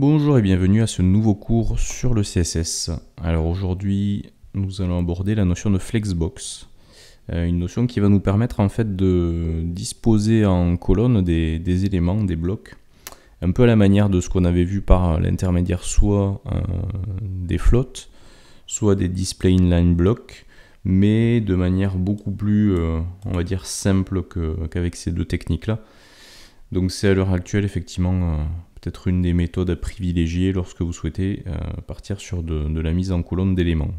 Bonjour et bienvenue à ce nouveau cours sur le CSS. Alors aujourd'hui, nous allons aborder la notion de flexbox. Euh, une notion qui va nous permettre en fait de disposer en colonne des, éléments, des blocs, un peu à la manière de ce qu'on avait vu par l'intermédiaire soit euh, des flottes, soit des display inline blocks, mais de manière beaucoup plus, euh, on va dire, simple qu'avec ces deux techniques-là. Donc c'est à l'heure actuelle effectivement peut-être une des méthodes à privilégier lorsque vous souhaitez euh, partir sur de, la mise en colonne d'éléments.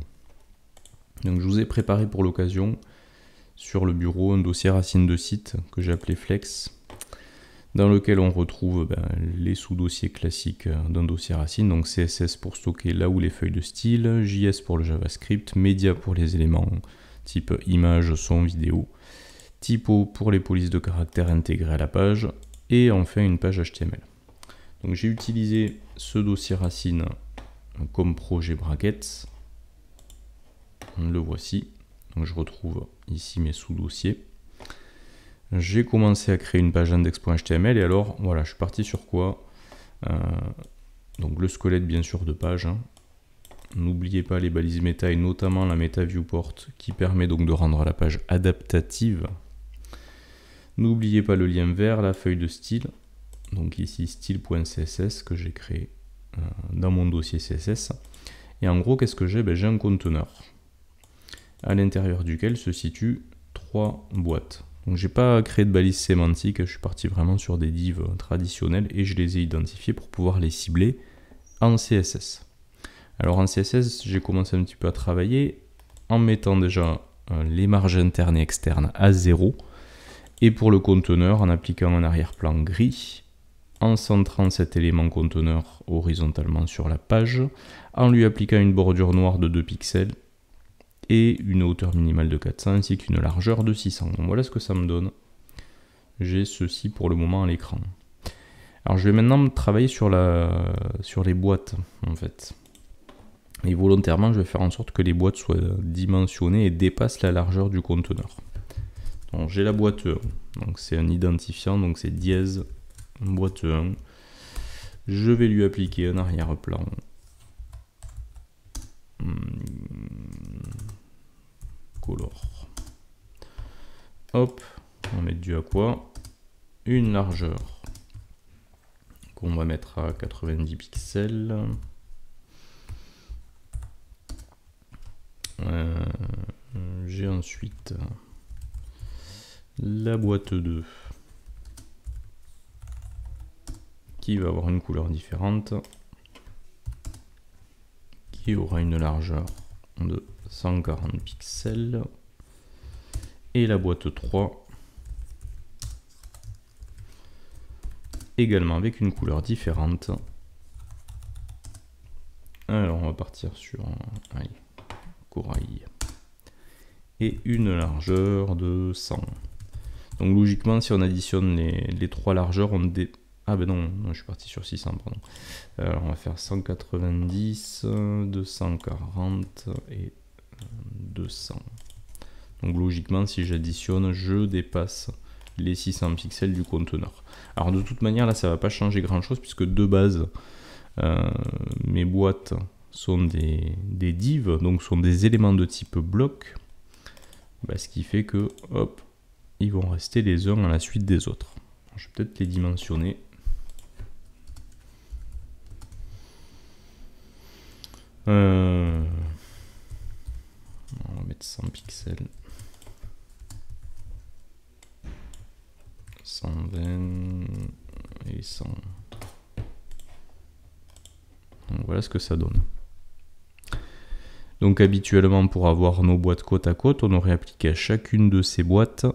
Donc je vous ai préparé pour l'occasion sur le bureau un dossier racine de site que j'ai appelé Flex, dans lequel on retrouve ben, les sous-dossiers classiques d'un dossier racine, donc CSS pour stocker là où les feuilles de style, JS pour le JavaScript, Media pour les éléments type image, son, vidéo, typo pour les polices de caractères intégrées à la page, et enfin une page HTML. Donc j'ai utilisé ce dossier racine comme projet brackets. Le voici. Donc je retrouve ici mes sous-dossiers. J'ai commencé à créer une page index.html et alors voilà, je suis parti sur quoi euh, Donc le squelette bien sûr de page. Hein. N'oubliez pas les balises méta et notamment la méta viewport qui permet donc de rendre la page adaptative. N'oubliez pas le lien vers la feuille de style donc ici style.css que j'ai créé euh, dans mon dossier CSS. Et en gros, qu'est-ce que j'ai? Ben, J'ai un conteneur à l'intérieur duquel se situent trois boîtes. Donc j'ai pas créé de balise sémantique, je suis parti vraiment sur des divs traditionnels et je les ai identifiés pour pouvoir les cibler en CSS. Alors en CSS, j'ai commencé un petit peu à travailler en mettant déjà euh, les marges internes et externes à zéro et pour le conteneur en appliquant un arrière-plan gris en centrant cet élément conteneur horizontalement sur la page, en lui appliquant une bordure noire de 2 pixels et une hauteur minimale de 400 ainsi qu'une largeur de 600. voilà ce que ça me donne. J'ai ceci pour le moment à l'écran. Alors je vais maintenant travailler sur les boîtes en fait. Et volontairement je vais faire en sorte que les boîtes soient dimensionnées et dépassent la largeur du conteneur. J'ai la boîte E, donc c'est un identifiant, donc c'est dièse boîte 1. Je vais lui appliquer un arrière-plan. Hmm. Color. Hop, on va mettre du à quoi? Une largeur qu'on va mettre à 90 pixels. Euh, j'ai ensuite la boîte 2 qui va avoir une couleur différente, qui aura une largeur de 140 pixels, et la boîte 3 également avec une couleur différente. Alors on va partir sur un corail et une largeur de 100. Donc logiquement si on additionne les, trois largeurs, on, dé, ah ben non, je suis parti sur 600, pardon. Alors on va faire 190, 240 et 200. Donc logiquement, si j'additionne, je dépasse les 600 pixels du conteneur. Alors de toute manière, là, ça va pas changer grand-chose puisque de base, euh, mes boîtes sont des, des, divs, donc sont des éléments de type bloc. Bah, ce qui fait que, hop, ils vont rester les uns à la suite des autres. Je vais peut-être les dimensionner. Euh, on va mettre 100 pixels. 120 et 100. voilà ce que ça donne. Donc habituellement pour avoir nos boîtes côte à côte, on aurait appliqué à chacune de ces boîtes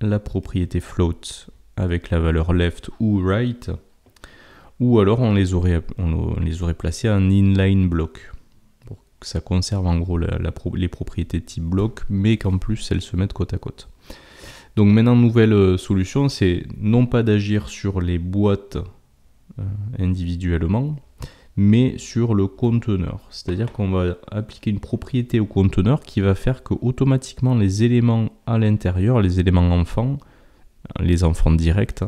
la propriété float avec la valeur left ou right, ou alors on les aurait, on les aurait placées en inline block ça conserve en gros les propriétés type bloc, mais qu'en plus elles se mettent côte à côte. Donc maintenant, nouvelle euh, solution, c'est non pas d'agir sur les boîtes euh, individuellement, mais sur le conteneur. C'est-à-dire qu'on va appliquer une propriété au conteneur qui va faire que automatiquement les éléments à l'intérieur, les éléments enfants, les enfants directs,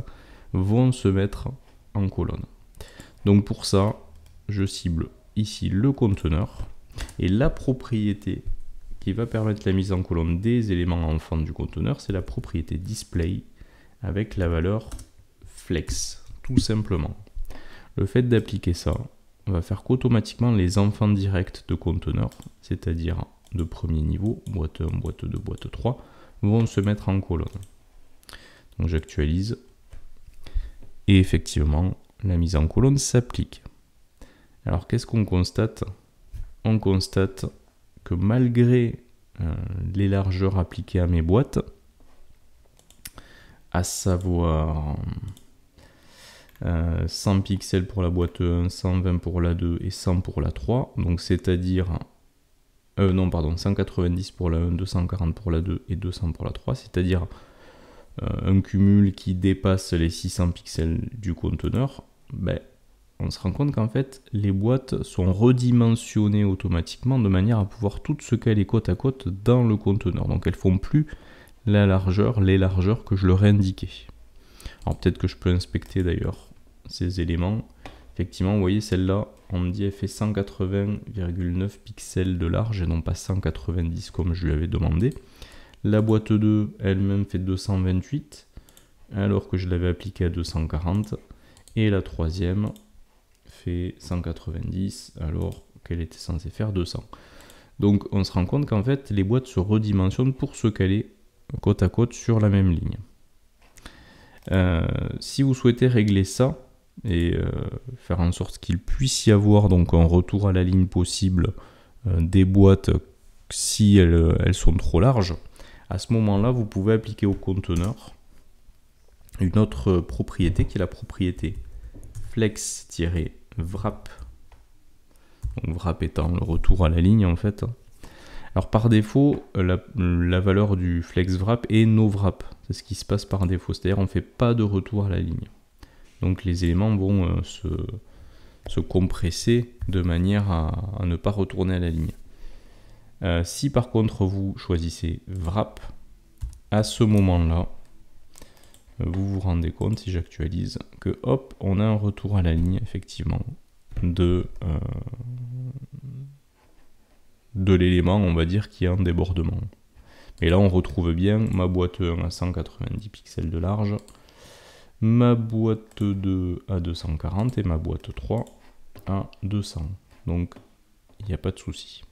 vont se mettre en colonne. Donc pour ça, je cible ici le conteneur et la propriété qui va permettre la mise en colonne des éléments enfants du conteneur, c'est la propriété display avec la valeur flex, tout simplement. Le fait d'appliquer ça va faire qu'automatiquement les enfants directs de conteneur, c'est-à-dire de premier niveau, boîte 1, boîte 2, boîte 3, vont se mettre en colonne. Donc j'actualise. Et effectivement, la mise en colonne s'applique. Alors qu'est-ce qu'on constate? On constate que malgré euh, les largeurs appliquées à mes boîtes, à savoir 100 euh, pixels pour la boîte 1, 120 pour la 2 et 100 pour la 3, donc c'est-à-dire euh, non pardon 190 pour la 1, 240 pour la 2 et 200 pour la 3, c'est-à-dire un cumul qui dépasse les 600 pixels du conteneur, ben, on se rend compte qu'en fait, les boîtes sont redimensionnées automatiquement de manière à pouvoir toutes se caler côte à côte dans le conteneur. Donc elles font plus la largeur, les largeurs que je leur ai indiquées. Alors peut-être que je peux inspecter d'ailleurs ces éléments. Effectivement, vous voyez celle-là, on me dit elle fait 180,9 pixels de large et non pas 190 comme je lui avais demandé. La boîte 2 elle-même fait 228 alors que je l'avais appliquée à 240. Et la troisième, 190 alors qu'elle était censée faire 200. Donc on se rend compte qu'en fait les boîtes se redimensionnent pour se caler côte à côte sur la même ligne. Euh, si vous souhaitez régler ça et euh, faire en sorte qu'il puisse y avoir donc un retour à la ligne possible euh, des boîtes si elles, elles, sont trop larges, à ce moment-là vous pouvez appliquer au conteneur une autre propriété qui est la propriété flex- wrap. Donc wrap étant le retour à la ligne en fait. Alors par défaut, la, valeur du flex wrap est no wrap. C'est ce qui se passe par défaut. C'est-à-dire on ne fait pas de retour à la ligne. Donc les éléments vont euh, se, se, compresser de manière à, ne pas retourner à la ligne. Euh, si par contre vous choisissez wrap, à ce moment-là, vous vous rendez compte, si j'actualise, que hop, on a un retour à la ligne, effectivement, de, euh, de l'élément, on va dire, qui est en débordement. Et là, on retrouve bien ma boîte 1 à 190 pixels de large, ma boîte 2 à 240 et ma boîte 3 à 200. Donc, il n'y a pas de souci.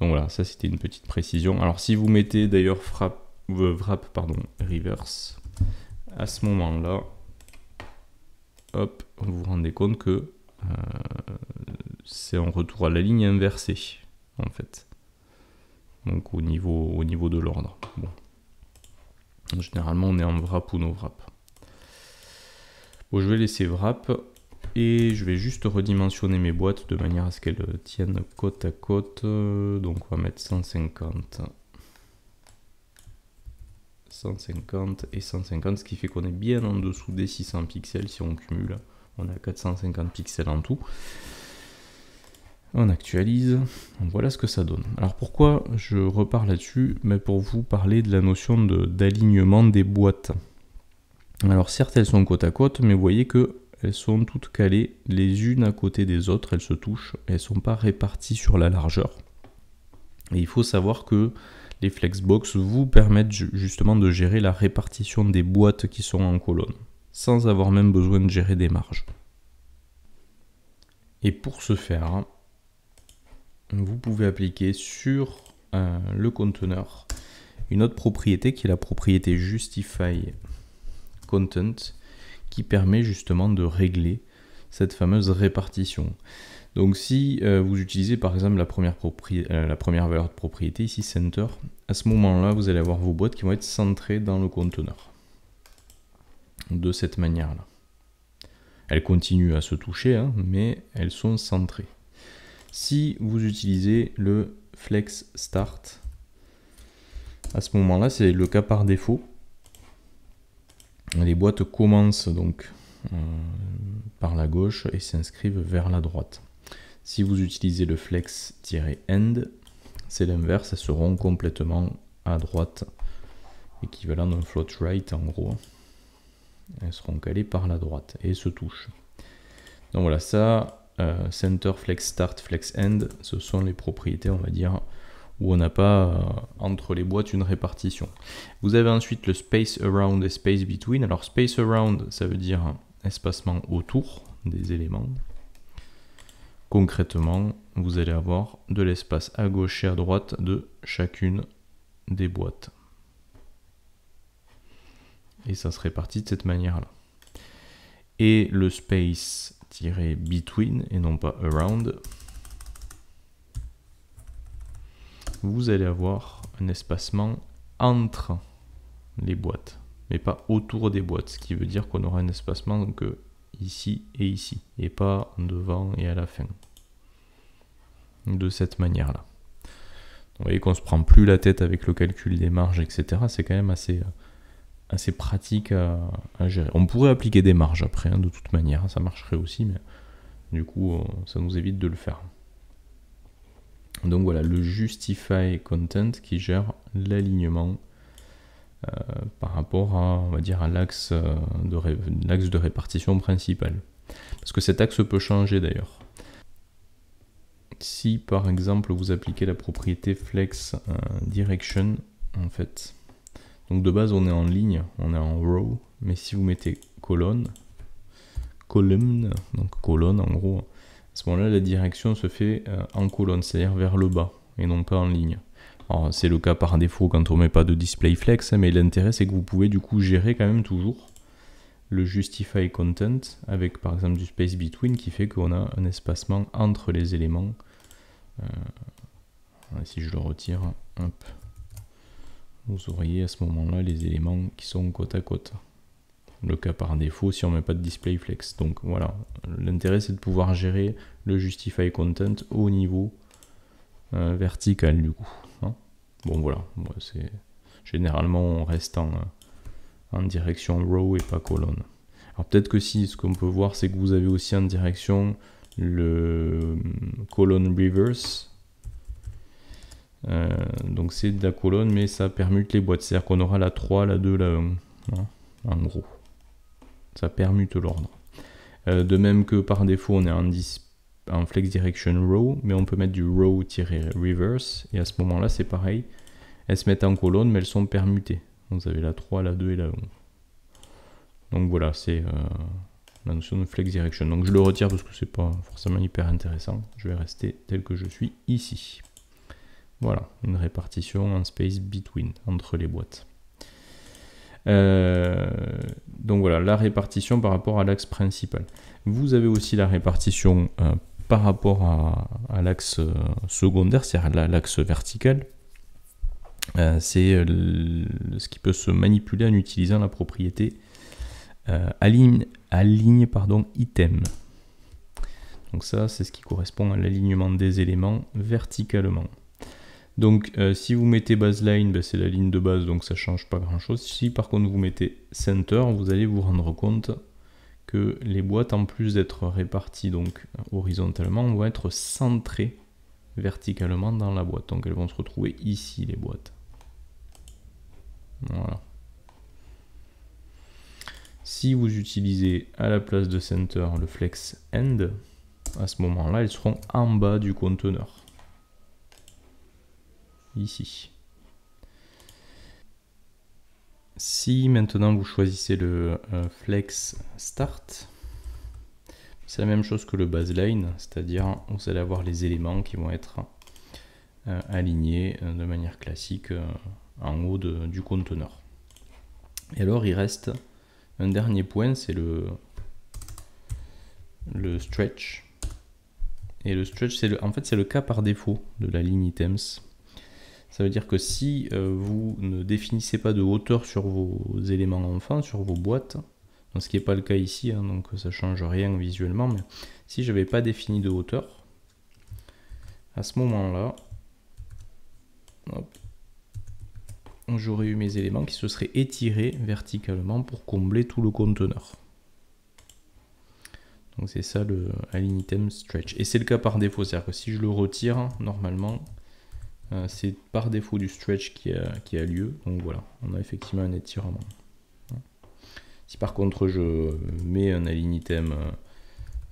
Donc voilà, ça c'était une petite précision. Alors si vous mettez d'ailleurs frappe wrap pardon, reverse, à ce moment-là, hop, vous vous rendez compte que euh, c'est un retour à la ligne inversée, en fait. Donc au niveau, au niveau de l'ordre. Bon. Généralement, on est en wrap ou no wrap. Bon, je vais laisser wrap et je vais juste redimensionner mes boîtes de manière à ce qu'elles tiennent côte à côte. Donc on va mettre 150 150 et 150, ce qui fait qu'on est bien en dessous des 600 pixels si on cumule. On a 450 pixels en tout. On actualise, voilà ce que ça donne. Alors pourquoi je repars là-dessus? Mais Pour vous parler de la notion d'alignement des boîtes. Alors certes elles sont côte à côte, mais vous voyez que elles sont toutes calées les unes à côté des autres, elles se touchent, elles ne sont pas réparties sur la largeur. Et il faut savoir que les Flexbox vous permettent justement de gérer la répartition des boîtes qui sont en colonne, sans avoir même besoin de gérer des marges. Et pour ce faire, vous pouvez appliquer sur euh, le conteneur une autre propriété qui est la propriété Justify Content qui permet justement de régler cette fameuse répartition. Donc si euh, vous utilisez par exemple la première, euh, la première valeur de propriété, ici center, à ce moment-là, vous allez avoir vos boîtes qui vont être centrées dans le conteneur. De cette manière-là. Elles continuent à se toucher, hein, mais elles sont centrées. Si vous utilisez le flex start, à ce moment-là, c'est le cas par défaut. Les boîtes commencent donc euh, par la gauche et s'inscrivent vers la droite. Si vous utilisez le flex-end, c'est l'inverse, elles seront complètement à droite, équivalent d'un float right en gros. Elles seront calées par la droite et se touchent. Donc voilà, ça, euh, center, flex start, flex end, ce sont les propriétés, on va dire, où on n'a pas euh, entre les boîtes une répartition. Vous avez ensuite le space around et space between. Alors space around, ça veut dire espacement autour des éléments. Concrètement, vous allez avoir de l'espace à gauche et à droite de chacune des boîtes. Et ça se répartit de cette manière-là. Et le space-between et non pas around, vous allez avoir un espacement entre les boîtes, mais pas autour des boîtes, ce qui veut dire qu'on aura un espacement euh, ici et ici, et pas devant et à la fin. De cette manière-là. Vous voyez qu'on se prend plus la tête avec le calcul des marges, etc. C'est quand même assez, assez pratique à, gérer. On pourrait appliquer des marges après, hein, de toute manière, ça marcherait aussi, mais du coup, euh, ça nous évite de le faire. Donc voilà, le Justify Content qui gère l'alignement euh, par rapport à, on dire, euh, de, l'axe de répartition principal. Parce que cet axe peut changer d'ailleurs. Si par exemple vous appliquez la propriété flex euh, direction, en fait, donc de base on est en ligne, on est en row, mais si vous mettez colonne, column, donc colonne en gros, à ce moment-là, la direction se fait euh, en colonne, c'est-à-dire vers le bas, et non pas en ligne. C'est le cas par défaut quand on met pas de display flex, hein, mais l'intérêt c'est que vous pouvez du coup gérer quand même toujours le justify content avec par exemple du space between qui fait qu'on a un espacement entre les éléments. Euh, si je le retire, vous auriez à ce moment-là les éléments qui sont côte à côte le cas par défaut si on met pas de display flex. Donc voilà, l'intérêt c'est de pouvoir gérer le justify content au niveau euh, vertical du coup. Bon voilà, c'est généralement on reste en, direction row et pas colonne. Alors peut-être que si ce qu'on peut voir c'est que vous avez aussi en direction le colonne reverse. Euh, donc c'est de la colonne mais ça permute les boîtes, c'est-à-dire qu'on aura la 3, la 2, la 1. Hein, en gros ça permute l'ordre. Euh, de même que par défaut, on est en, flex direction row, mais on peut mettre du row-reverse, et à ce moment-là, c'est pareil. Elles se mettent en colonne, mais elles sont permutées. Vous avez la 3, la 2 et la 1. Donc voilà, c'est euh, la notion de flex direction. Donc je le retire parce que c'est pas forcément hyper intéressant. Je vais rester tel que je suis ici. Voilà, une répartition en space between, entre les boîtes. Euh, donc voilà, la répartition par rapport à l'axe principal. Vous avez aussi la répartition euh, par rapport à, l'axe euh, secondaire, c'est-à-dire l'axe vertical. c'est ce qui peut se manipuler en utilisant la propriété aligne, aligne pardon, item. Donc ça, c'est ce qui correspond à l'alignement des éléments verticalement. Donc euh, si vous mettez baseline, ben, c'est la ligne de base, donc ça change pas grand chose. Si par contre vous mettez center, vous allez vous rendre compte que les boîtes, en plus d'être réparties donc horizontalement, vont être centrées verticalement dans la boîte. Donc elles vont se retrouver ici les boîtes. Voilà. Si vous utilisez à la place de center le flex end, à ce moment-là, elles seront en bas du conteneur ici. Si maintenant vous choisissez le euh, flex start, c'est la même chose que le baseline, c'est-à-dire vous allez avoir les éléments qui vont être euh, alignés euh, de manière classique en haut du conteneur. Et alors il reste un dernier point, c'est le, stretch. Et le stretch, c'est en fait c'est le cas par défaut de la ligne items. Ça veut dire que si euh, vous ne définissez pas de hauteur sur vos éléments enfants, sur vos boîtes, ce qui n'est pas le cas ici, hein, donc ça ne change rien visuellement, mais si je n'avais pas défini de hauteur, à ce moment-là, j'aurais eu mes éléments qui se seraient étirés verticalement pour combler tout le conteneur. Donc c'est ça le align item stretch. Et c'est le cas par défaut, c'est-à-dire que si je le retire, normalement, c'est par défaut du stretch qui a, lieu. Donc voilà, on a effectivement un étirement. Si par contre je mets un align item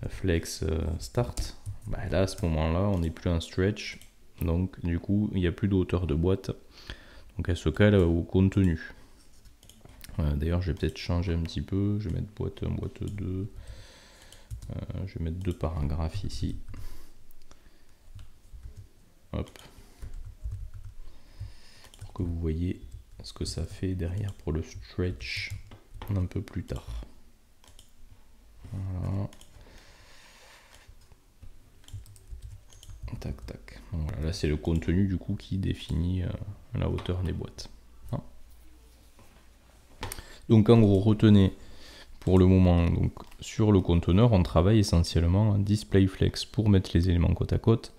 flex start, bah, là à ce moment-là on n'est plus en stretch, donc du coup il n'y a plus de hauteur de boîte, donc elle se cale au contenu. D'ailleurs je vais peut-être changer un petit peu, je vais mettre boîte 1, boîte 2, je vais mettre deux paragraphes ici. Hop. Que vous voyez ce que ça fait derrière pour le stretch un peu plus tard. Voilà. Tac, tac. Voilà, là, c'est le contenu du coup qui définit euh, la hauteur des boîtes. Hein. Donc, en gros, retenez pour le moment, donc, sur le conteneur, on travaille essentiellement en display flex pour mettre les éléments côte à côte.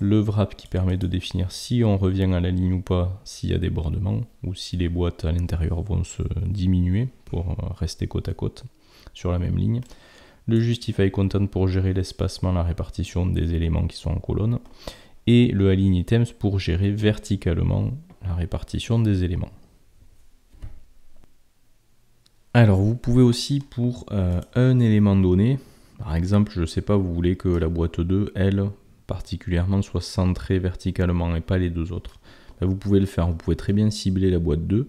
Le wrap qui permet de définir si on revient à la ligne ou pas, s'il y a des bordements, ou si les boîtes à l'intérieur vont se diminuer pour rester côte à côte sur la même ligne le Justify Content pour gérer l'espacement, la répartition des éléments qui sont en colonne, et le Align Items pour gérer verticalement la répartition des éléments. Alors vous pouvez aussi pour euh, un élément donné, par exemple je ne sais pas, vous voulez que la boîte 2, elle, particulièrement soit centrée verticalement et pas les deux autres. Ben, vous pouvez le faire, vous pouvez très bien cibler la boîte 2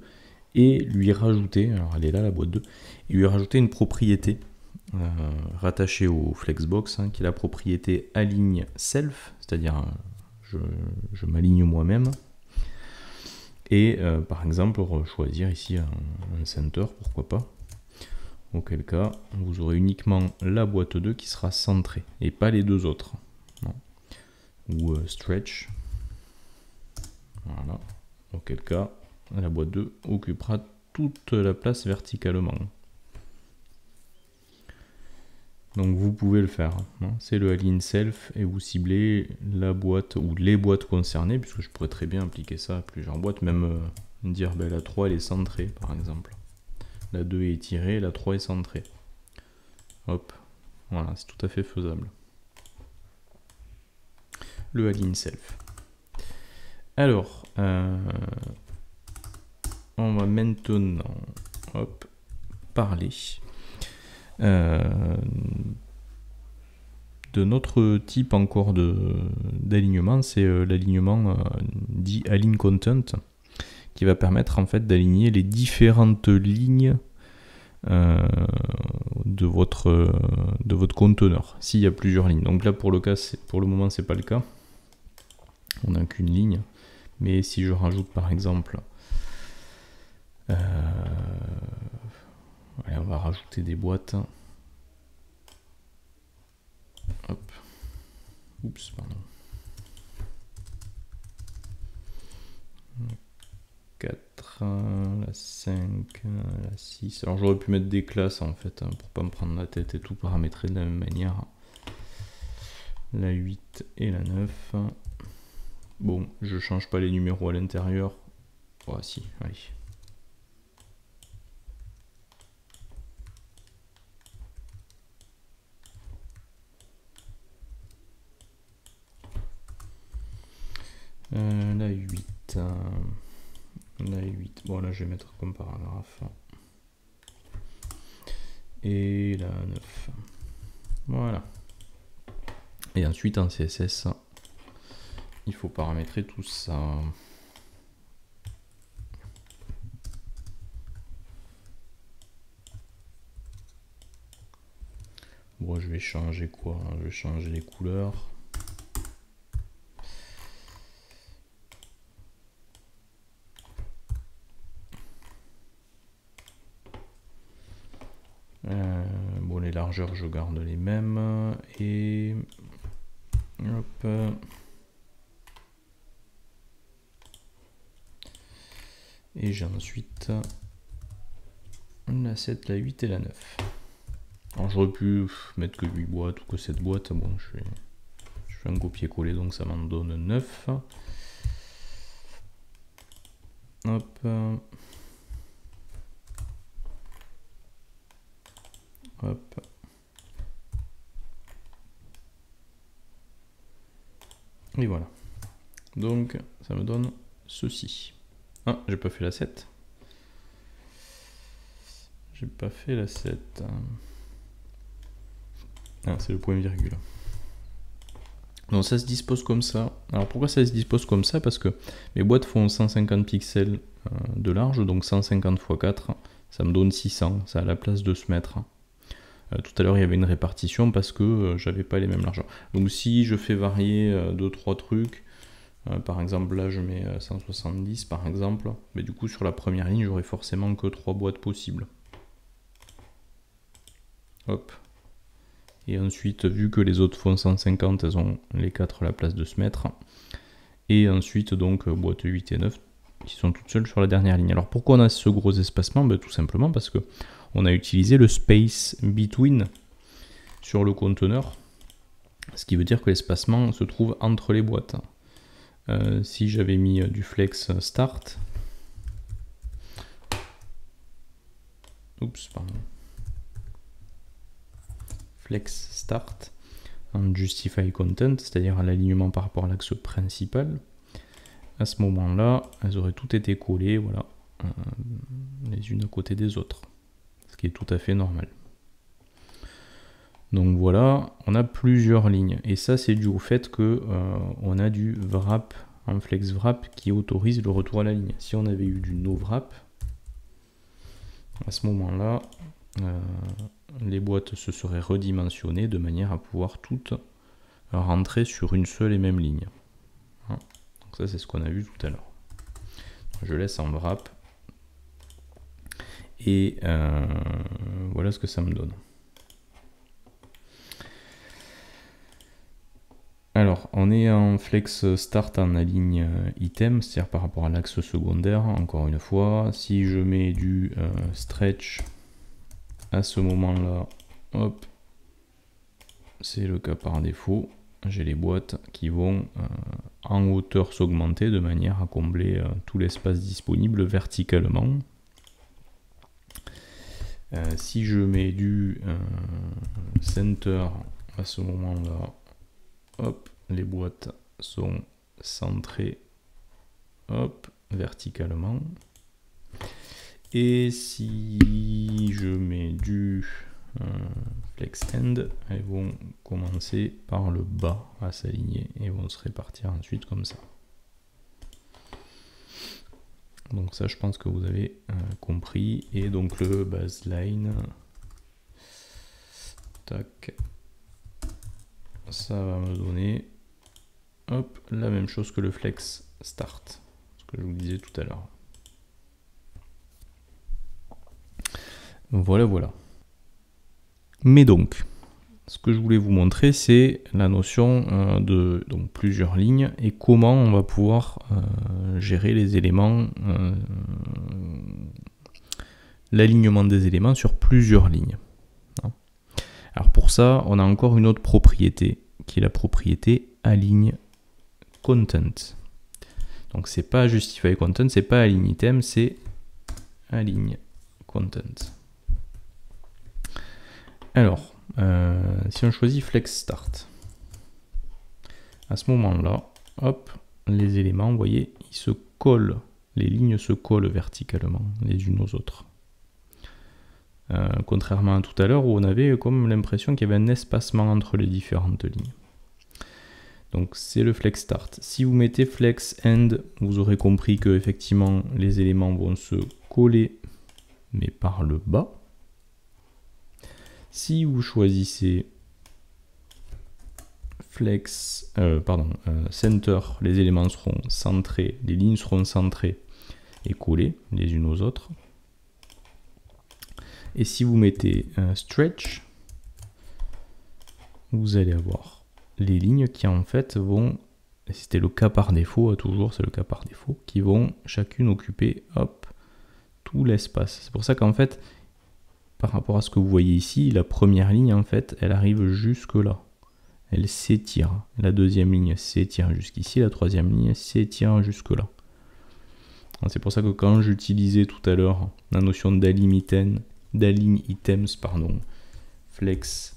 et lui rajouter, alors elle est là la boîte 2, et lui rajouter une propriété euh, rattaché au Flexbox, hein, qui est la propriété aligne self, c'est-à-dire euh, je, m'aligne moi-même. Et euh, par exemple, choisir ici un, center, pourquoi pas. Auquel cas, vous aurez uniquement la boîte 2 qui sera centrée, et pas les deux autres. Ou stretch. Voilà. Auquel cas, la boîte 2 occupera toute la place verticalement. Donc vous pouvez le faire. Hein. C'est le Align Self et vous ciblez la boîte ou les boîtes concernées, puisque je pourrais très bien appliquer ça à plusieurs boîtes, même euh, dire ben, la 3 elle est centrée par exemple. La 2 est tirée, la 3 est centrée. Hop, voilà, c'est tout à fait faisable. Le Align Self. Alors, euh, on va maintenant parler euh, de notre type encore d'alignement, c'est euh, l'alignement euh, dit Align Content, qui va permettre en fait d'aligner les différentes lignes de, votre, de votre conteneur, s'il y a plusieurs lignes. Donc là pour le, cas, pour le moment c'est pas le cas, on n'a qu'une ligne, mais si je rajoute par exemple on va rajouter des boîtes. Hop. Oups, pardon. 4, la 5, la 6. Alors j'aurais pu mettre des classes en fait, hein, pour pas me prendre la tête et tout paramétrer de la même manière. La 8 et la 9. Bon, je change pas les numéros à l'intérieur. Oh, allez. Euh, la 8. Euh, la 8. Bon, là, je vais mettre comme paragraphe. Et la 9. Voilà. Et ensuite, en CSS, il faut paramétrer tout ça. Bon, je vais changer quoi Je vais changer les couleurs. je garde les mêmes. Et... Hop. Et j'ai ensuite la 7, la 8 et la 9. Alors j'aurais pu mettre que 8 boîtes ou que 7 boîtes. Bon, je fais, je fais un copier-coller donc ça m'en donne 9. Hop. Hop. Et voilà. Donc, ça me donne ceci. Ah, j'ai pas fait la 7. J'ai pas fait la 7. Ah, c'est le point virgule. Donc ça se dispose comme ça. Alors pourquoi ça se dispose comme ça? Parce que mes boîtes font 150 pixels euh, de large, donc 150 x 4, ça me donne 600, ça a la place de se mettre. Euh, tout à l'heure il y avait une répartition parce que euh, j'avais pas les mêmes largeurs. Donc si je fais varier 2-3 trucs, par exemple là je mets 170 par exemple, mais du coup sur la première ligne j'aurai forcément que 3 boîtes possibles. Hop, et ensuite, vu que les autres font 150, elles ont les 4 la place de se mettre. Et ensuite, donc, boîte 8 et 9 qui sont toutes seules sur la dernière ligne. Alors pourquoi on a ce gros espacement? Ben, Tout simplement parce que on a utilisé le space between sur le conteneur. Ce qui veut dire que l'espacement se trouve entre les boîtes. Euh, si j'avais mis du flex start, oups, pardon flex start en justify content, c'est-à-dire à, l'alignement par rapport à l'axe principal. À ce moment-là, elles auraient toutes été collées, voilà, euh, les unes à côté des autres, ce qui est tout à fait normal. Donc voilà, on a plusieurs lignes, et ça c'est dû au fait que euh, on a du wrap en flex wrap qui autorise le retour à la ligne. Si on avait eu du no wrap, à ce moment-là, euh, les boîtes se seraient redimensionnées de manière à pouvoir toutes rentrer sur une seule et même ligne. Hein. Donc ça c'est ce qu'on a vu tout à l'heure. Je laisse en wrap et euh, voilà ce que ça me donne. Alors, on est en flex start en aligne item, c'est-à-dire par rapport à l'axe secondaire, encore une fois. Si je mets du euh, stretch à ce moment-là, c'est le cas par défaut. J'ai les boîtes qui vont euh, en hauteur s'augmenter de manière à combler euh, tout l'espace disponible verticalement. Euh, si je mets du center à ce moment-là, hop, les boîtes sont centrées, hop, verticalement. Et si je mets du euh, flex end, elles vont commencer par le bas à s'aligner et vont se répartir ensuite comme ça. Donc ça je pense que vous avez euh, compris. Et donc le baseline, tac, ça va me donner hop, la même chose que le flex start, ce que je vous disais tout à l'heure. Voilà, voilà. Mais donc, ce que je voulais vous montrer, c'est la notion euh, de donc, plusieurs lignes et comment on va pouvoir euh, gérer les éléments, euh, l'alignement des éléments sur plusieurs lignes. Ça, on a encore une autre propriété, qui est la propriété aligne content. Donc c'est pas justify content, c'est pas aligne item, c'est aligne content. Alors, euh, si on choisit Flex Start, à ce moment-là, hop, les éléments, vous voyez, ils se collent, les lignes se collent verticalement les unes aux autres. Euh, contrairement à tout à l'heure où on avait comme l'impression qu'il y avait un espacement entre les différentes lignes. Donc c'est le flex start. Si vous mettez flex end, vous aurez compris que effectivement les éléments vont se coller mais par le bas. Si vous choisissez flex, euh, pardon, euh, center, les éléments seront centrés, les lignes seront centrées et collées les unes aux autres. Et si vous mettez un stretch, vous allez avoir les lignes qui en fait vont, c'était le cas par défaut, toujours c'est le cas par défaut, qui vont chacune occuper tout l'espace. C'est pour ça qu'en fait, par rapport à ce que vous voyez ici, la première ligne, en fait, elle arrive jusque là. Elle s'étire. La deuxième ligne s'étire jusqu'ici, la troisième ligne s'étire jusque là. C'est pour ça que quand j'utilisais tout à l'heure la notion d'align items, pardon, flex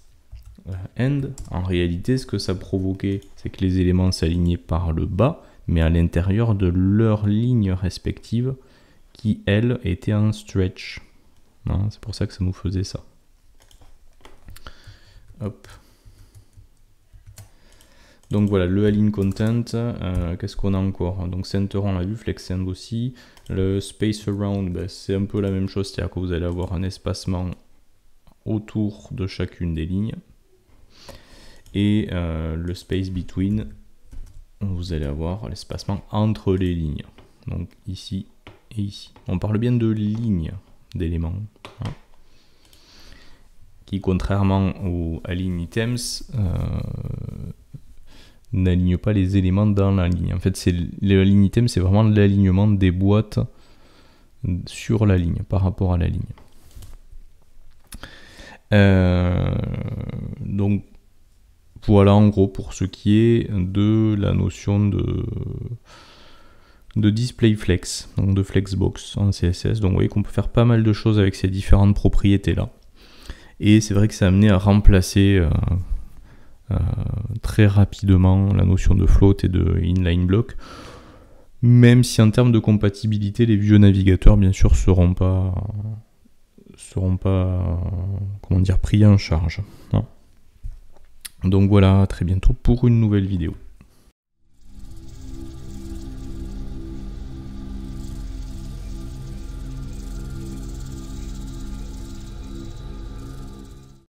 euh, end, en réalité, ce que ça provoquait, c'est que les éléments s'alignaient par le bas, mais à l'intérieur de leur ligne respective, qui, elle, était en stretch. Hein, c'est pour ça que ça nous faisait ça. Hop. Donc voilà, le align content, euh, qu'est-ce qu'on a encore? Donc center on l'a vu, flexend aussi. Le space around, ben, c'est un peu la même chose, c'est-à-dire que vous allez avoir un espacement autour de chacune des lignes. Et euh, le space between, vous allez avoir l'espacement entre les lignes. Donc ici et ici. On parle bien de lignes d'éléments. Hein, qui contrairement aux align items, euh, n'aligne pas les éléments dans la ligne. En fait, c'est le ligne item, c'est vraiment l'alignement des boîtes sur la ligne, par rapport à la ligne. Euh, donc voilà en gros pour ce qui est de la notion de, de display flex, donc de flexbox en CSS. Donc vous voyez qu'on peut faire pas mal de choses avec ces différentes propriétés là. Et c'est vrai que ça a amené à remplacer euh, très rapidement la notion de float et de inline block. Même si en termes de compatibilité, les vieux navigateurs, bien sûr, seront pas, seront pas, comment dire, pris en charge. Donc voilà, très bientôt pour une nouvelle vidéo.